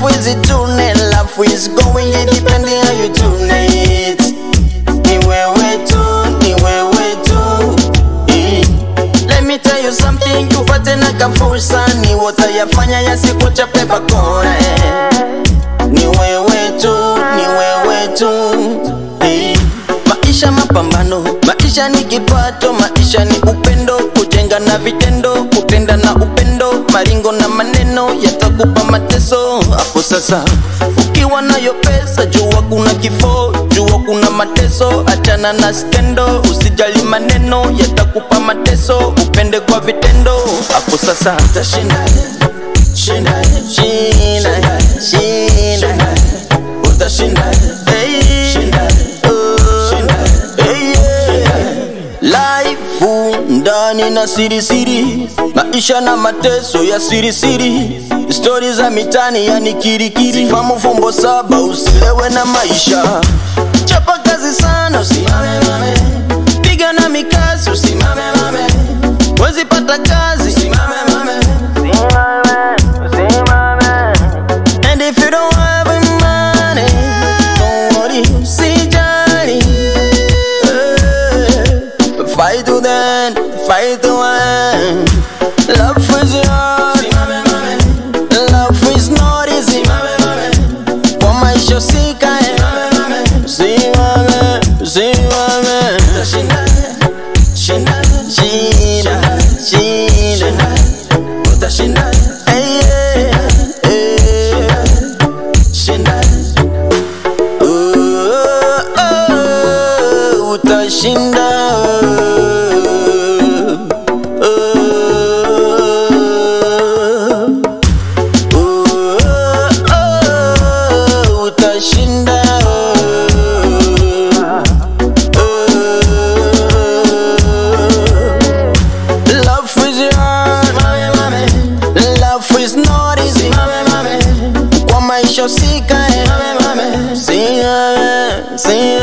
love is it tune, love is going it depending how you tune it. Ni wewe tu, ni wewe tu. Eh. Let me tell you something, upate na kafursa, ni watayafanya yasikuchape bakora. Eh. Ni wewe tu, ni wewe tu. Eh. Maisha mapambano, maisha ni kipato, maisha ni upendo, kujenga na vitendo, sasa. Ukiwa nayo pesa, jua kuna kifo, jua kuna mateso, achana na skendo, usijali maneno yatakupa mateso, upende kwa vitendo. Hapo sasa. Utashinda, ndani na sirisiri, siri, maisha na mateso ya siri siri, stori za mitani yani kirikiri, famu fumbo saba usilewe na maisha, chapa kazi sana usimame mame, piga na mikasi usimame mame, wezi pata kazi. Usimame mame. Eh, Fight to then, fight to win. Love is hard. Love is not easy. Kwa maisha usikae. Usimame, usimame. Shinda, shinda, shinda. Utashinda. Hey, yeah, yeah. Shinda. Oh, oh, utashinda Oh, Kwa maisha usikae Singame, singame